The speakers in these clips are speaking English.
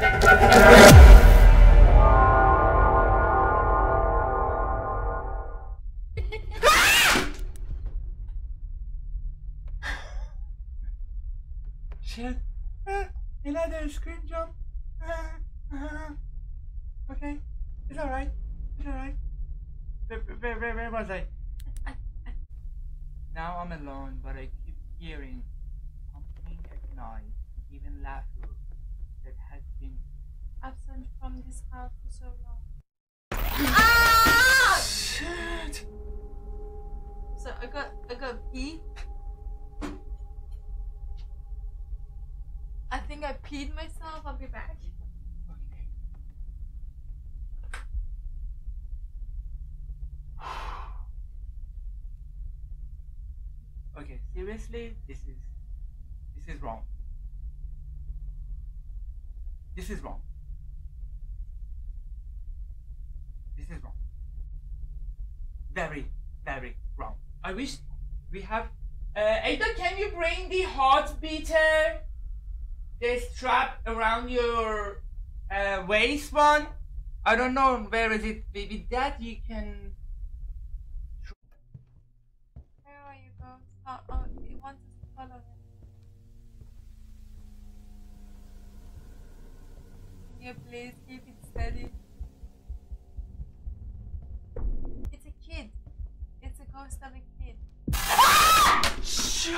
Shit. Uh, another screen jump. Uh, uh, okay. It's alright. It's alright. Where, where, where, where was I? Now I'm alone, but I keep hearing Absent from this house for so long. Ah! Shit. So I got I got pee. I think I peed myself. I'll be back. Okay. Okay, seriously, this is this is wrong. This is wrong. Is wrong. Very, very wrong. I wish we have. Uh, Ada, can you bring the heart beater? The strap around your uh, waist one? I don't know where is it. Maybe that you can. Where are you, ghost? Oh, oh, it wants to follow. Can you please keep it steady?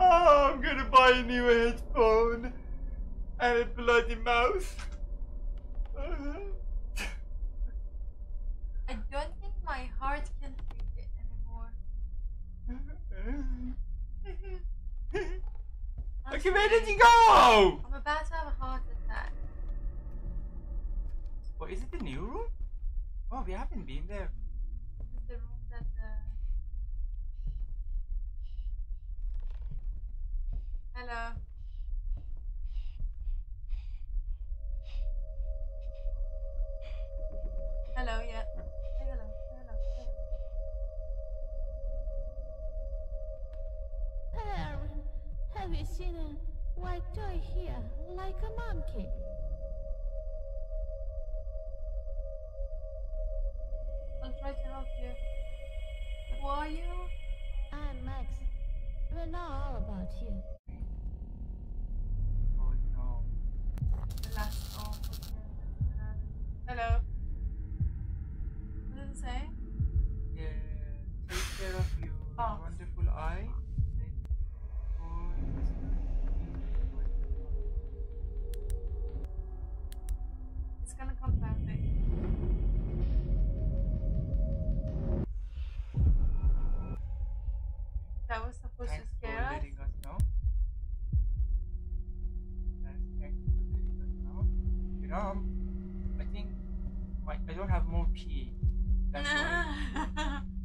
Oh, I'm gonna buy a new headphone and a bloody mouse. I don't think my heart can take it anymore. okay, where did you go? I'm about to have a heart attack. Oh, is it the new room? Oh, we haven't been there. This is the room that the. Hello. Hello, yeah. Say hello. Say hello. Say hello. Aaron, have you seen a white toy here, like a monkey? Are you? I'm Max. We know all about you. Oh no. The last. Okay. Hello. What does it say? Yeah, take care of your Oh. wonderful eye. It's gonna come back. That was supposed Thanks to scare us. letting us know. Thanks, for letting us know. You know, um, I think my, I don't have more pee. That's why.